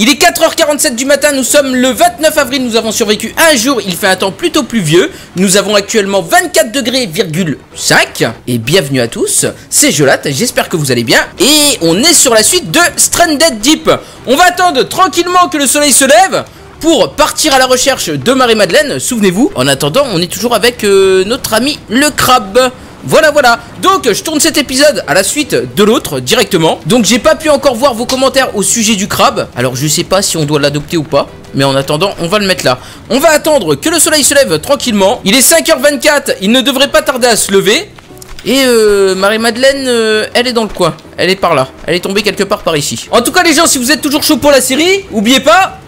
Il est 4h47 du matin, nous sommes le 29 avril, nous avons survécu un jour, il fait un temps plutôt pluvieux. Nous avons actuellement 24 degrés, 5. Et bienvenue à tous, c'est Jolat, j'espère que vous allez bien. Et on est sur la suite de Stranded Deep. On va attendre tranquillement que le soleil se lève pour partir à la recherche de Marie-Madeleine, souvenez-vous. En attendant, on est toujours avec euh, notre ami le crabe. Voilà, voilà. Donc, je tourne cet épisode à la suite de l'autre directement. Donc, j'ai pas pu encore voir vos commentaires au sujet du crabe. Alors, je sais pas si on doit l'adopter ou pas. Mais en attendant, on va le mettre là. On va attendre que le soleil se lève tranquillement. Il est 5h24. Il ne devrait pas tarder à se lever. Et euh, Marie-Madeleine, euh, elle est dans le coin. Elle est par là. Elle est tombée quelque part par ici. En tout cas, les gens, si vous êtes toujours chaud pour la série, oubliez pas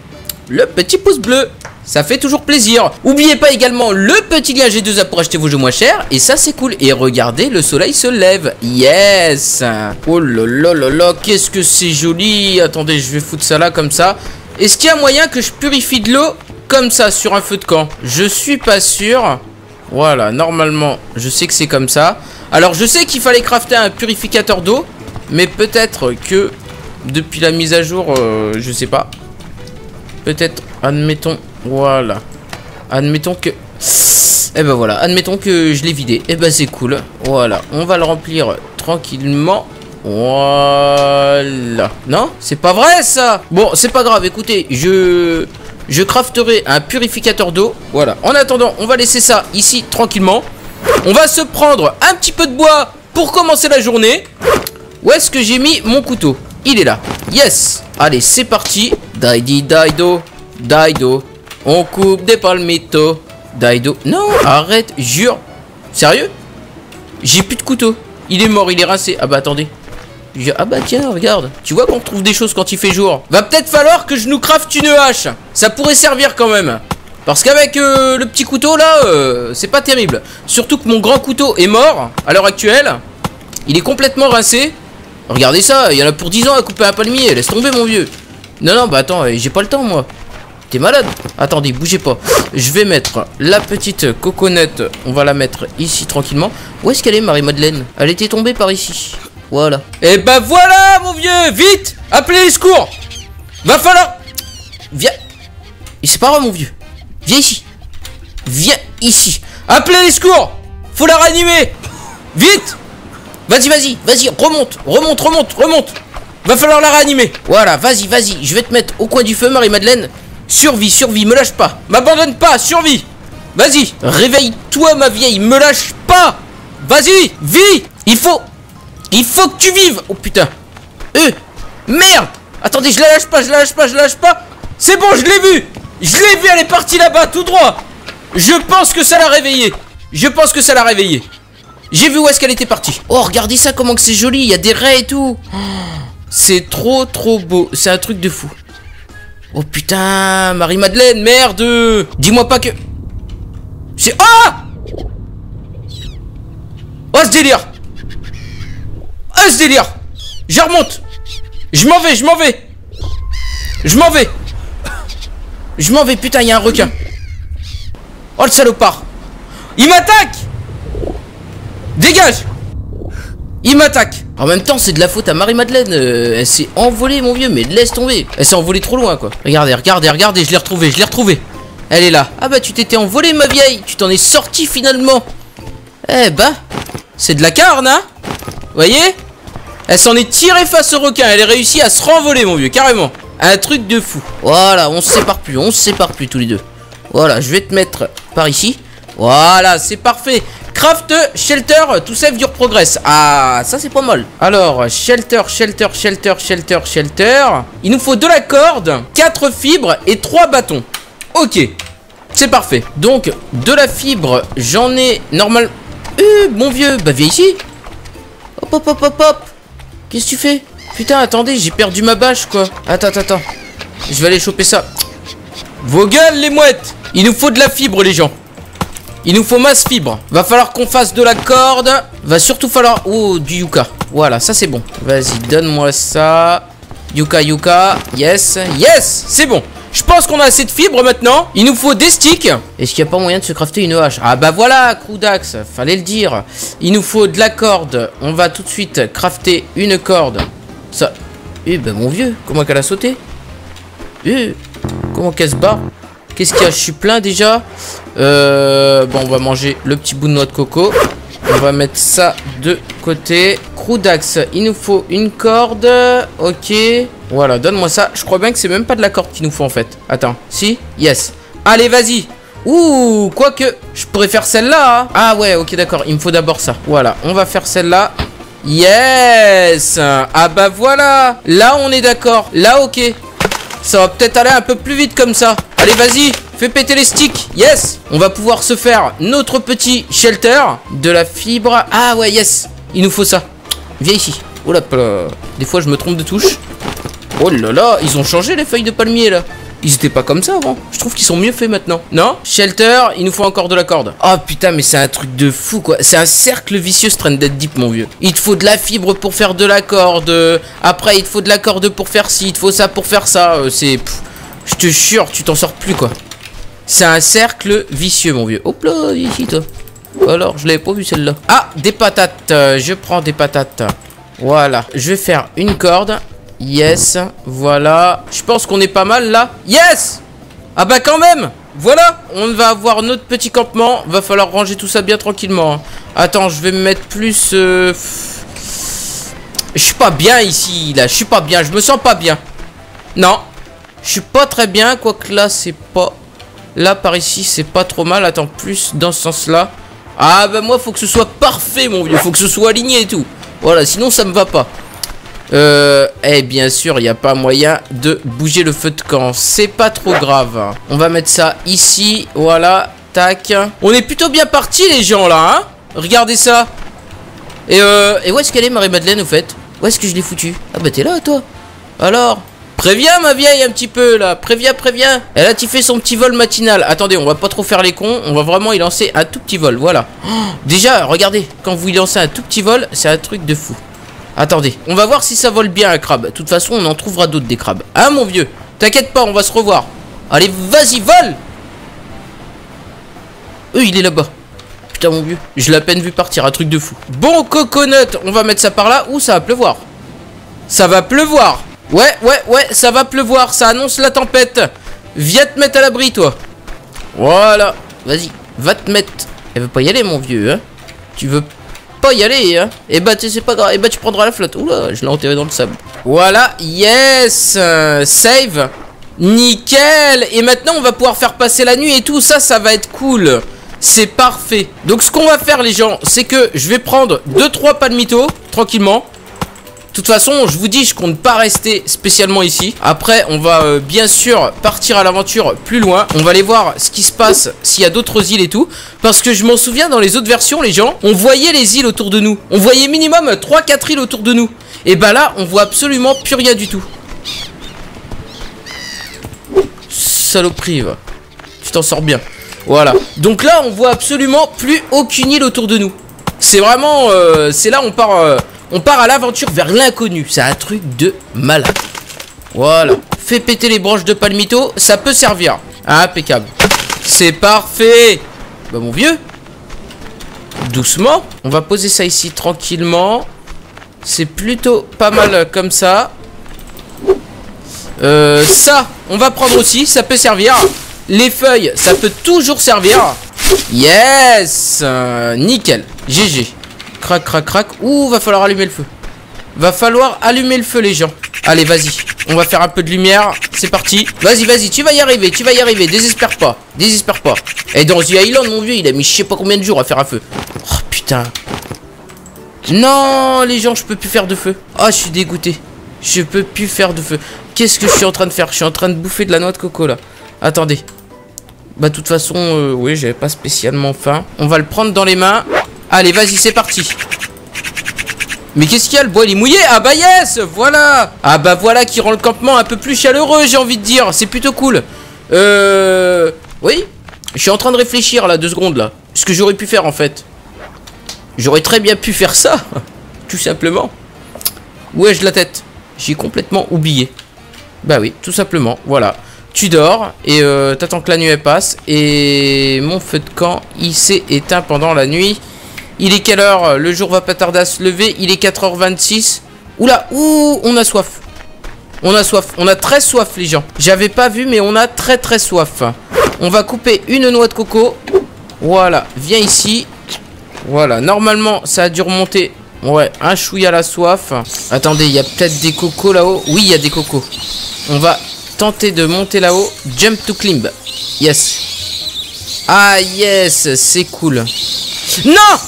le petit pouce bleu. Ça fait toujours plaisir. Oubliez pas également le petit lien G2A pour acheter vos jeux moins chers. Et ça, c'est cool. Et regardez, le soleil se lève. Yes Oh là là là là, qu'est-ce que c'est joli. Attendez, je vais foutre ça là comme ça. Est-ce qu'il y a moyen que je purifie de l'eau comme ça sur un feu de camp? Je suis pas sûr. Voilà, normalement, je sais que c'est comme ça. Alors, je sais qu'il fallait crafter un purificateur d'eau. Mais peut-être que depuis la mise à jour, euh, je sais pas. Peut-être, admettons, voilà. Admettons que... Eh ben voilà, admettons que je l'ai vidé. Eh ben c'est cool. Voilà, on va le remplir tranquillement. Voilà. Non? C'est pas vrai ça? Bon, c'est pas grave, écoutez, je... Je crafterai un purificateur d'eau. Voilà. En attendant, on va laisser ça ici tranquillement. On va se prendre un petit peu de bois pour commencer la journée. Où est-ce que j'ai mis mon couteau? Il est là. Yes. Allez, c'est parti. Daidi, daido, daido. On coupe des palmitos. Daido. Non, arrête, jure. Sérieux? J'ai plus de couteau. Il est mort, il est rincé. Ah bah attendez. Ah bah tiens, regarde. Tu vois qu'on trouve des choses quand il fait jour. Va peut-être falloir que je nous crafte une hache. Ça pourrait servir quand même. Parce qu'avec euh, le petit couteau là, euh, c'est pas terrible. Surtout que mon grand couteau est mort à l'heure actuelle. Il est complètement rincé. Regardez ça, il y en a pour 10 ans à couper un palmier. Laisse tomber mon vieux. Non, non, bah attends, j'ai pas le temps moi. T'es malade Attendez, bougez pas. Je vais mettre la petite coconette. On va la mettre ici tranquillement. Où est-ce qu'elle est, Marie-Madeleine Elle était tombée par ici. Voilà. Et bah voilà, mon vieux Vite Appelez les secours Va falloir... Viens c'est pas mon vieux. Viens ici. Viens ici. Appelez les secours Faut la ranimer Vite Vas-y, vas-y, vas-y, remonte, remonte, remonte, remonte Va falloir la réanimer Voilà, vas-y, vas-y, je vais te mettre au coin du feu, Marie-Madeleine. Survie, survie, me lâche pas. M'abandonne pas, survie. Vas-y, réveille-toi ma vieille, me lâche pas. Vas-y, vis. Il faut... Il faut que tu vives. Oh putain. Euh, merde. Attendez, je la lâche pas, je la lâche pas, je la lâche pas. C'est bon, je l'ai vu. Je l'ai vu, elle est partie là-bas, tout droit. Je pense que ça l'a réveillée. Je pense que ça l'a réveillée. J'ai vu où est-ce qu'elle était partie. Oh, regardez ça, comment que c'est joli. Il y a des raies et tout. c'est trop, trop beau. C'est un truc de fou. Oh putain, Marie-Madeleine, merde. Dis-moi pas que... C'est... Ah Oh ce délire. Oh ce délire. Je remonte. Je m'en vais, je m'en vais. Je m'en vais. Je m'en vais, putain, il y a un requin. Oh le salopard. Il m'attaque. Dégage. Il m'attaque en même temps, c'est de la faute à Marie-Madeleine. Euh, elle s'est envolée, mon vieux, mais laisse tomber. Elle s'est envolée trop loin, quoi. Regardez, regardez, regardez, je l'ai retrouvée, je l'ai retrouvée. Elle est là. Ah bah, tu t'étais envolée, ma vieille. Tu t'en es sortie, finalement. Eh bah, c'est de la carne, hein Voyez? Elle s'en est tirée face au requin. Elle a réussi à se renvoler, mon vieux, carrément. Un truc de fou. Voilà, on se sépare plus, on se sépare plus tous les deux. Voilà, je vais te mettre par ici. Voilà, c'est parfait. Craft, shelter, tout save your progress. Ah, ça c'est pas mal. Alors, shelter, shelter, shelter, shelter, shelter. Il nous faut de la corde, 4 fibres et 3 bâtons. Ok, c'est parfait. Donc, de la fibre, j'en ai normal... Euh, mon vieux, bah viens ici. Hop, hop, hop, hop, hop. Qu'est-ce que tu fais? Putain, attendez, j'ai perdu ma bâche, quoi. Attends, attends, attends. Je vais aller choper ça. Vos gueules, les mouettes Il nous faut de la fibre, les gens. Il nous faut masse fibre. Va falloir qu'on fasse de la corde. Va surtout falloir... Oh, du yucca. Voilà, ça c'est bon. Vas-y, donne-moi ça. Yucca, yucca. Yes, yes, c'est bon. Je pense qu'on a assez de fibres maintenant. Il nous faut des sticks. Est-ce qu'il n'y a pas moyen de se crafter une hache? Ah bah voilà, Crudax, fallait le dire. Il nous faut de la corde. On va tout de suite crafter une corde. Ça... Eh ben mon vieux, comment qu'elle a sauté? Eh, comment qu'elle se barre Qu'est-ce qu'il y a? Je suis plein déjà. Euh, bon, on va manger le petit bout de noix de coco. On va mettre ça de côté. Crew d'axe, il nous faut une corde. Ok. Voilà, donne-moi ça. Je crois bien que c'est même pas de la corde qu'il nous faut en fait. Attends. Si? Yes. Allez, vas-y. Ouh, quoique, je pourrais faire celle-là. Hein. Ah ouais, ok, d'accord. Il me faut d'abord ça. Voilà, on va faire celle-là. Yes Ah bah voilà Là, on est d'accord. Là, ok. Ça va peut-être aller un peu plus vite comme ça. Allez, vas-y Fais péter les sticks Yes On va pouvoir se faire notre petit shelter. De la fibre. Ah ouais, yes Il nous faut ça. Viens ici. Oh là Des fois, je me trompe de touche. Oh là là Ils ont changé les feuilles de palmier, là. Ils étaient pas comme ça avant. Je trouve qu'ils sont mieux faits maintenant. Non? Shelter, il nous faut encore de la corde. Oh putain, mais c'est un truc de fou quoi. C'est un cercle vicieux Stranded Deep, mon vieux. Il te faut de la fibre pour faire de la corde. Après, il te faut de la corde pour faire ci. Il te faut ça pour faire ça. Euh, c'est. Je te jure, tu t'en sors plus quoi. C'est un cercle vicieux, mon vieux. Hop là, ici toi. Alors, je l'avais pas vu celle-là. Ah, des patates. Euh, je prends des patates. Voilà. Je vais faire une corde. Yes, voilà. Je pense qu'on est pas mal là. Yes Ah bah quand même Voilà, on va avoir notre petit campement. Va falloir ranger tout ça bien tranquillement. Hein. Attends, je vais me mettre plus... Euh, je suis pas bien ici, là. Je suis pas bien, je me sens pas bien. Non. Je suis pas très bien, quoique là, c'est pas... Là, par ici, c'est pas trop mal. Attends, plus dans ce sens-là. Ah bah moi, faut que ce soit parfait, mon vieux. Faut que ce soit aligné et tout. Voilà, sinon ça me va pas. Euh, et eh, bien sûr, il n'y a pas moyen de bouger le feu de camp. C'est pas trop grave. On va mettre ça ici. Voilà. Tac. On est plutôt bien parti les gens, là, hein Regardez ça. Et, euh, et où est-ce qu'elle est, Marie-Madeleine, au fait? Où est-ce que je l'ai foutu Ah bah t'es là, toi. Alors? Préviens, ma vieille, un petit peu, là. Préviens, préviens. Elle a fait son petit vol matinal. Attendez, on va pas trop faire les cons. On va vraiment y lancer un tout petit vol. Voilà. Déjà, regardez. Quand vous y lancez un tout petit vol, c'est un truc de fou. Attendez, on va voir si ça vole bien un crabe. De toute façon, on en trouvera d'autres des crabes. Hein, mon vieux? T'inquiète pas, on va se revoir. Allez, vas-y, vole Euh, il est là-bas. Putain, mon vieux. Je l'ai à peine vu partir, un truc de fou. Bon, coconut, on va mettre ça par là. Ou ça va pleuvoir. Ça va pleuvoir. Ouais, ouais, ouais, ça va pleuvoir. Ça annonce la tempête. Viens te mettre à l'abri, toi. Voilà. Vas-y, va te mettre. Elle veut pas y aller, mon vieux, hein Tu veux pas y aller, hein. Et bah, tu c'est pas grave. Et bah, tu prendras la flotte. Oula, je l'ai enterré dans le sable. Voilà, yes Save Nickel Et maintenant, on va pouvoir faire passer la nuit et tout. Ça, ça va être cool. C'est parfait. Donc, ce qu'on va faire, les gens, c'est que je vais prendre 2-3 palmitos, tranquillement. De toute façon, je vous dis, je compte pas rester spécialement ici. Après, on va euh, bien sûr partir à l'aventure plus loin. On va aller voir ce qui se passe s'il y a d'autres îles et tout. Parce que je m'en souviens, dans les autres versions, les gens, on voyait les îles autour de nous. On voyait minimum 3-4 îles autour de nous. Et bah là, on voit absolument plus rien du tout. Saloperie, va. Tu t'en sors bien. Voilà. Donc là, on voit absolument plus aucune île autour de nous. C'est vraiment... Euh, c'est là on part... Euh, on part à l'aventure vers l'inconnu. C'est un truc de malade. Voilà. Fais péter les branches de palmito. Ça peut servir. Impeccable. C'est parfait. Bah mon vieux. Doucement. On va poser ça ici tranquillement. C'est plutôt pas mal comme ça. Euh, ça, on va prendre aussi. Ça peut servir. Les feuilles, ça peut toujours servir. Yes euh, Nickel. GG. Crac, crac, crac. Ouh, va falloir allumer le feu. Va falloir allumer le feu, les gens. Allez, vas-y. On va faire un peu de lumière. C'est parti. Vas-y, vas-y. Tu vas y arriver. Tu vas y arriver. Désespère pas. Désespère pas. Et dans The Island, mon vieux, il a mis je sais pas combien de jours à faire un feu. Oh, putain. Non, les gens, je peux plus faire de feu. Oh, je suis dégoûté. Je peux plus faire de feu. Qu'est-ce que je suis en train de faire? Je suis en train de bouffer de la noix de coco, là. Attendez. Bah, de toute façon, euh, oui, j'avais pas spécialement faim. On va le prendre dans les mains. Allez, vas-y, c'est parti. Mais qu'est-ce qu'il y a Le bois, il est mouillé? Ah bah yes Voilà Ah bah voilà qui rend le campement un peu plus chaleureux, j'ai envie de dire. C'est plutôt cool. Euh... Oui? Je suis en train de réfléchir, là, deux secondes, là. Ce que j'aurais pu faire, en fait. J'aurais très bien pu faire ça. tout simplement. Wesh, la tête? J'ai complètement oublié. Bah oui, tout simplement. Voilà. Tu dors et euh, t'attends que la nuit passe. Et mon feu de camp, il s'est éteint pendant la nuit. Il est quelle heure Le jour va pas tarder à se lever. Il est 4h26. Oula, ouh, on a soif. On a soif. On a très soif, les gens. J'avais pas vu, mais on a très très soif. On va couper une noix de coco. Voilà. Viens ici. Voilà. Normalement, ça a dû remonter. Ouais, un chouïa la soif. Attendez, il y a peut-être des cocos là-haut. Oui, il y a des cocos. On va tenter de monter là-haut. Jump to climb. Yes. Ah, yes. C'est cool. Non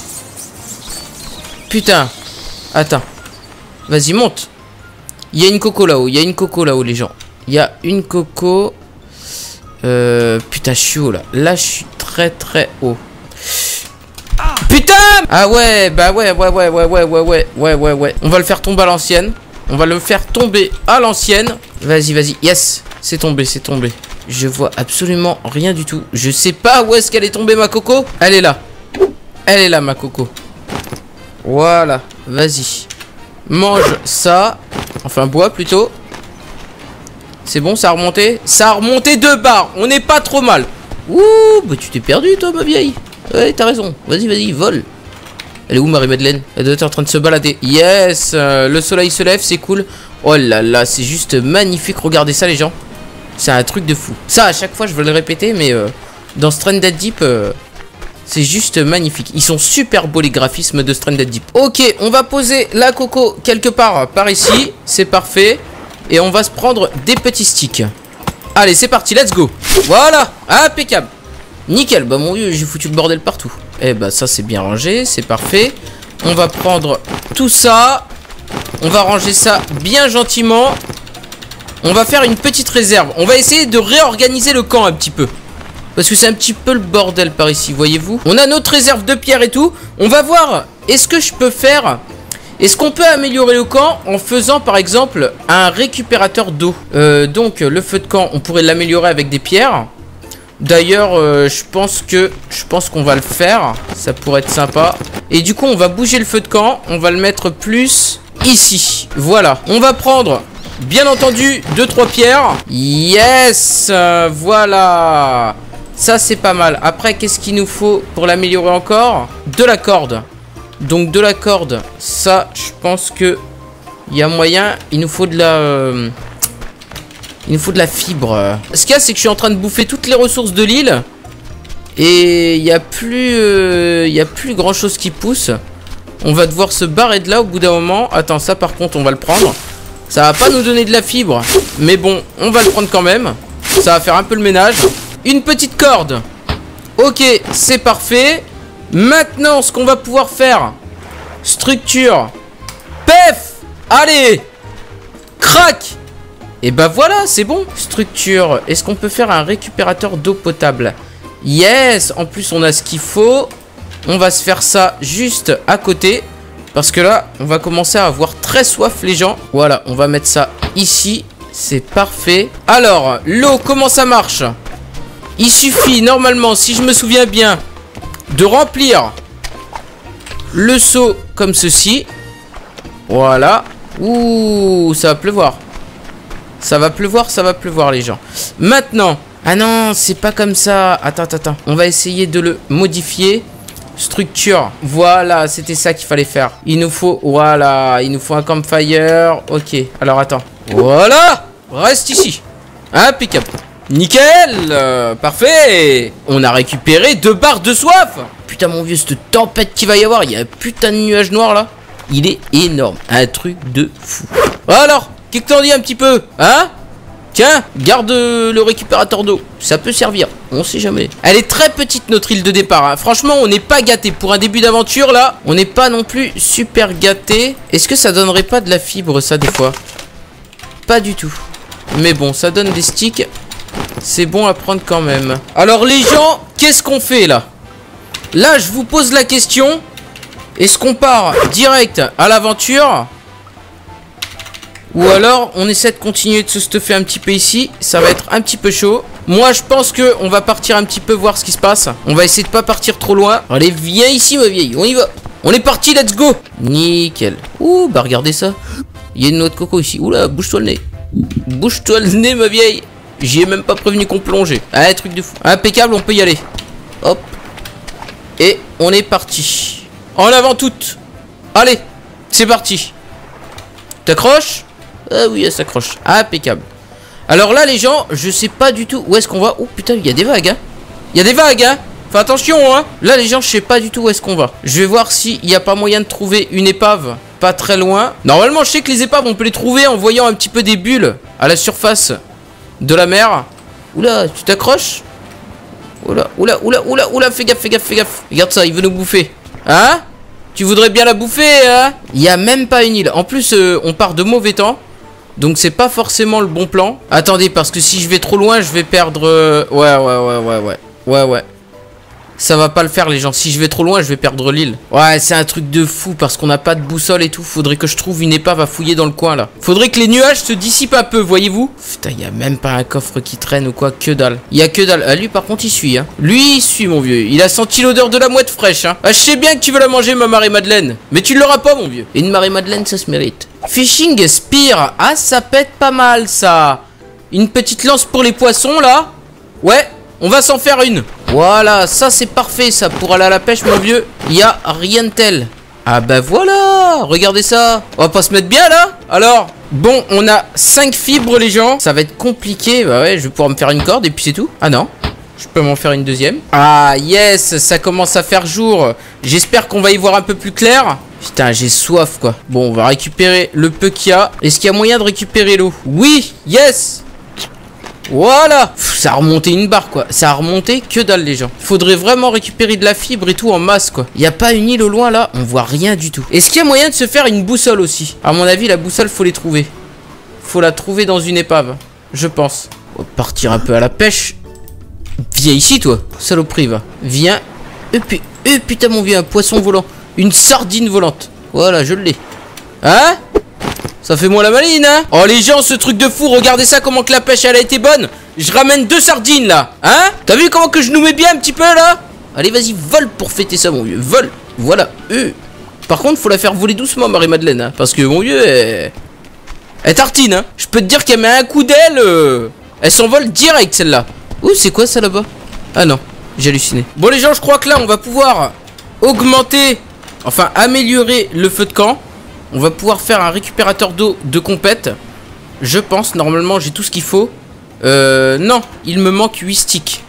Putain. Attends. Vas-y, monte. Il y a une coco là-haut. Il y a une coco là-haut, les gens. Il y a une coco. Euh, putain, je suis haut là. Là, je suis très très haut. Putain Ah ouais, bah ouais, ouais, ouais, ouais, ouais, ouais, ouais, ouais, ouais, ouais. On va le faire tomber à l'ancienne. On va le faire tomber à l'ancienne. Vas-y, vas-y. Yes, c'est tombé, c'est tombé. Je vois absolument rien du tout. Je sais pas où est-ce qu'elle est tombée, ma coco. Elle est là. Elle est là, ma coco. Voilà, vas-y. Mange ça. Enfin, bois plutôt. C'est bon, ça a remonté Ça a remonté deux barres. On n'est pas trop mal. Ouh, bah tu t'es perdu, toi, ma vieille. Ouais, t'as raison. Vas-y, vas-y, vole. Elle est où, Marie-Madeleine Elle doit être en train de se balader. Yes euh, Le soleil se lève, c'est cool. Oh là là, c'est juste magnifique. Regardez ça, les gens. C'est un truc de fou. Ça, à chaque fois, je veux le répéter, mais euh, dans Stranded Deep, euh, c'est juste magnifique. Ils sont super beaux, les graphismes de Stranded Deep. Ok, on va poser la coco quelque part par ici. C'est parfait. Et on va se prendre des petits sticks. Allez, c'est parti, let's go. Voilà, impeccable. Nickel, bah mon dieu, j'ai foutu le bordel partout. Eh bah ça c'est bien rangé, c'est parfait. On va prendre tout ça. On va ranger ça bien gentiment. On va faire une petite réserve. On va essayer de réorganiser le camp un petit peu. Parce que c'est un petit peu le bordel par ici, voyez-vous. On a notre réserve de pierre et tout. On va voir, est-ce que je peux faire... Est-ce qu'on peut améliorer le camp en faisant par exemple un récupérateur d'eau? Euh, Donc le feu de camp, on pourrait l'améliorer avec des pierres. D'ailleurs, euh, je pense que je pense qu'on va le faire. Ça pourrait être sympa. Et du coup, on va bouger le feu de camp. On va le mettre plus ici. Voilà. On va prendre, bien entendu, 2-3 pierres. Yes euh, Voilà Ça, c'est pas mal. Après, qu'est-ce qu'il nous faut pour l'améliorer encore? De la corde. Donc, de la corde. Ça, je pense que... Il y a moyen. Il nous faut de la... Euh, il nous faut de la fibre. Ce qu'il y a, c'est que je suis en train de bouffer toutes les ressources de l'île. Et il n'y a plus... Euh, il y a plus grand chose qui pousse. On va devoir se barrer de là au bout d'un moment. Attends, ça par contre, on va le prendre. Ça va pas nous donner de la fibre. Mais bon, on va le prendre quand même. Ça va faire un peu le ménage. Une petite corde. Ok, c'est parfait. Maintenant, ce qu'on va pouvoir faire. Structure. Pef Allez Crac et bah voilà, c'est bon. Structure. Est-ce qu'on peut faire un récupérateur d'eau potable? Yes En plus, on a ce qu'il faut. On va se faire ça juste à côté. Parce que là, on va commencer à avoir très soif, les gens. Voilà, on va mettre ça ici. C'est parfait. Alors, l'eau, comment ça marche? Il suffit, normalement, si je me souviens bien, de remplir le seau comme ceci. Voilà. Ouh, ça va pleuvoir. Ça va pleuvoir, ça va pleuvoir les gens. Maintenant, ah non, c'est pas comme ça. Attends, attends, attends. On va essayer de le modifier. Structure. Voilà, c'était ça qu'il fallait faire. Il nous faut, voilà, il nous faut un campfire. Ok, alors attends. Voilà Reste ici. Impeccable. Nickel euh, Parfait On a récupéré deux barres de soif Putain mon vieux, cette tempête qu'il va y avoir, il y a un putain de nuage noir là. Il est énorme. Un truc de fou. Alors Qu'est-ce que t'en dis un petit peu Hein? Tiens, garde le récupérateur d'eau. Ça peut servir. On sait jamais. Elle est très petite notre île de départ. Hein. Franchement, on n'est pas gâté. Pour un début d'aventure, là, on n'est pas non plus super gâté. Est-ce que ça donnerait pas de la fibre, ça, des fois? Pas du tout. Mais bon, ça donne des sticks. C'est bon à prendre quand même. Alors, les gens, qu'est-ce qu'on fait, là? Là, je vous pose la question. Est-ce qu'on part direct à l'aventure? Ou alors, on essaie de continuer de se stuffer un petit peu ici. Ça va être un petit peu chaud. Moi, je pense que on va partir un petit peu voir ce qui se passe. On va essayer de pas partir trop loin. Allez, viens ici, ma vieille. On y va. On est parti, let's go. Nickel. Ouh, bah regardez ça. Il y a une noix de coco ici. Oula, bouge-toi le nez. Bouge-toi le nez, ma vieille. J'y ai même pas prévenu qu'on plongeait. Ah, truc de fou. Impeccable, on peut y aller. Hop. Et on est parti. En avant toutes. Allez, c'est parti. T'accroches? Ah oui, elle s'accroche. Impeccable. Alors là, les gens, je sais pas du tout où est-ce qu'on va. Oh putain, il y a des vagues, hein. Il y a des vagues, hein. Fais attention, hein. Là, les gens, je sais pas du tout où est-ce qu'on va. Je vais voir s'il n'y a pas moyen de trouver une épave pas très loin. Normalement, je sais que les épaves, on peut les trouver en voyant un petit peu des bulles à la surface de la mer. Oula, tu t'accroches? Oula, oula, oula, oula, oula, fais gaffe, fais gaffe, fais gaffe. Regarde ça, il veut nous bouffer. Hein? Tu voudrais bien la bouffer, hein? Il a même pas une île. En plus, euh, on part de mauvais temps. Donc c'est pas forcément le bon plan. Attendez, parce que si je vais trop loin, je vais perdre... euh, Ouais, ouais, ouais, ouais, ouais. Ouais, ouais. Ça va pas le faire les gens. Si je vais trop loin, je vais perdre l'île. Ouais, c'est un truc de fou parce qu'on n'a pas de boussole et tout. Faudrait que je trouve une épave à fouiller dans le coin là. Faudrait que les nuages se dissipent un peu, voyez-vous Putain, y a même pas un coffre qui traîne ou quoi, que dalle. Y a que dalle. Ah, lui par contre, il suit hein. Lui, il suit mon vieux. Il a senti l'odeur de la mouette fraîche hein. Ah, je sais bien que tu veux la manger ma marée madeleine, mais tu l'auras pas mon vieux. Et une marée madeleine, ça se mérite. Fishing spear. Ah, ça pète pas mal ça. Une petite lance pour les poissons là. Ouais, on va s'en faire une. Voilà, ça c'est parfait ça pour aller à la pêche mon vieux. Il a rien de tel. Ah bah voilà, regardez ça. On va pas se mettre bien là Alors, bon, on a 5 fibres les gens. Ça va être compliqué. Bah ouais, je vais pouvoir me faire une corde et puis c'est tout. Ah non. Je peux m'en faire une deuxième. Ah yes, ça commence à faire jour. J'espère qu'on va y voir un peu plus clair. Putain, j'ai soif quoi. Bon, on va récupérer le peu qu'il y a. Est-ce qu'il y a moyen de récupérer l'eau? Oui, yes voilà. Ça a remonté une barre quoi. Ça a remonté que dalle les gens. Faudrait vraiment récupérer de la fibre et tout en masse quoi. Y a pas une île au loin là. On voit rien du tout. Est-ce qu'il y a moyen de se faire une boussole aussi? À mon avis la boussole faut les trouver. Faut la trouver dans une épave Je pense. On va partir un peu à la pêche. Viens ici toi Saloperie va. Viens. Et puis Eh putain mon vieux un poisson volant. Une sardine volante. Voilà je l'ai. Hein? Ça fait moins la maline, hein Oh les gens, ce truc de fou, regardez ça, comment que la pêche, elle a été bonne. Je ramène deux sardines, là. Hein T'as vu comment que je nous mets bien un petit peu, là Allez, vas-y, vole pour fêter ça, mon vieux Vole. Voilà euh. Par contre, faut la faire voler doucement, Marie-Madeleine, hein, Parce que, mon vieux, elle... Elle tartine, hein. Je peux te dire qu'elle met un coup d'aile euh, Elle s'envole direct, celle-là. Ouh, c'est quoi, ça, là-bas Ah non, j'ai halluciné. Bon, les gens, je crois que là, on va pouvoir augmenter... Enfin, améliorer le feu de camp on va pouvoir faire un récupérateur d'eau de compète. Je pense, normalement j'ai tout ce qu'il faut. Euh, non, il me manque 8 sticks.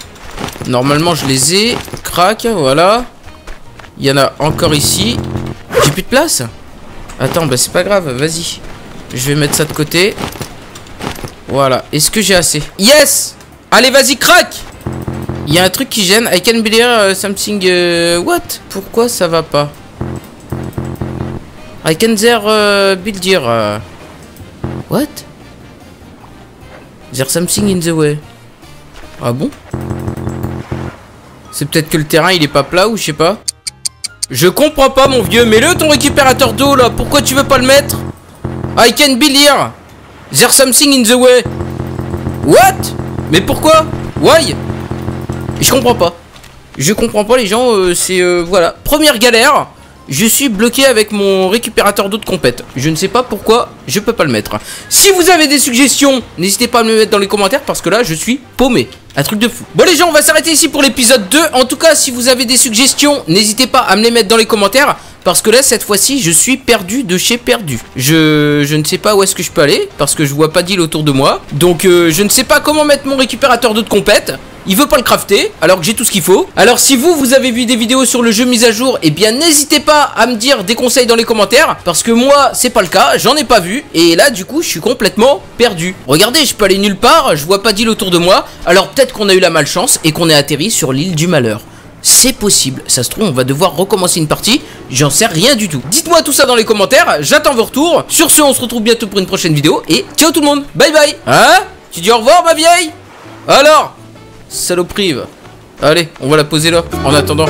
Normalement je les ai. Crac, voilà. Il y en a encore ici. J'ai plus de place Attends, bah c'est pas grave, vas-y. Je vais mettre ça de côté. Voilà, est-ce que j'ai assez? Yes Allez, vas-y, crac Il y a un truc qui gêne. I can be there uh, something... uh, what? Pourquoi ça va pas? I can there uh, build here. uh, What? There's something in the way? Ah bon? C'est peut-être que le terrain il est pas plat ou je sais pas. Je comprends pas mon vieux, mets-le ton récupérateur d'eau là, pourquoi tu veux pas le mettre? I can build here. There's something in the way? What? Mais pourquoi? Why? Je comprends pas. Je comprends pas les gens, euh, c'est euh, voilà, première galère. Je suis bloqué avec mon récupérateur d'eau de compète. Je ne sais pas pourquoi je peux pas le mettre. Si vous avez des suggestions, n'hésitez pas à me les mettre dans les commentaires parce que là, je suis paumé. Un truc de fou. Bon les gens, on va s'arrêter ici pour l'épisode 2. En tout cas, si vous avez des suggestions, n'hésitez pas à me les mettre dans les commentaires. Parce que là, cette fois-ci, je suis perdu de chez perdu. Je, je ne sais pas où est-ce que je peux aller. Parce que je vois pas d'île autour de moi. Donc, euh, je ne sais pas comment mettre mon récupérateur d'eau de compète. Il veut pas le crafter, alors que j'ai tout ce qu'il faut. Alors si vous, vous avez vu des vidéos sur le jeu mis à jour, eh bien n'hésitez pas à me dire des conseils dans les commentaires. Parce que moi, c'est pas le cas, j'en ai pas vu. Et là, du coup, je suis complètement perdu. Regardez, je peux aller nulle part, je vois pas d'île autour de moi. Alors peut-être qu'on a eu la malchance et qu'on est atterri sur l'île du malheur. C'est possible, ça se trouve on va devoir recommencer une partie, j'en sais rien du tout. Dites-moi tout ça dans les commentaires, j'attends vos retours. Sur ce, on se retrouve bientôt pour une prochaine vidéo et ciao tout le monde, bye bye Hein? Tu dis au revoir ma vieille? Alors Saloperie. Allez, on va la poser là, en attendant.